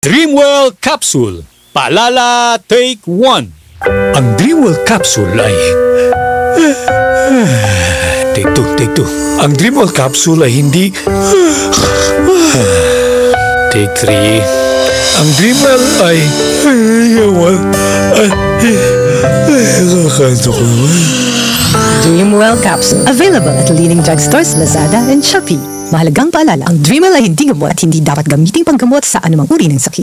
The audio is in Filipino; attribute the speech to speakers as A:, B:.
A: Dreamwell Capsule. Paalala, take one. Ang Dreamwell Capsule ay... Take two, take two. Ang Dreamwell Capsule ay hindi... Take three. Ang Dreamwell ay...
B: Dreamwell Capsule. Available at leading drugstores, Lazada, and Shopee. Mahalagang paalala, ang Dreamwell ay hindi gamot at hindi dapat gamitin panggamot sa anumang uri ng sakit.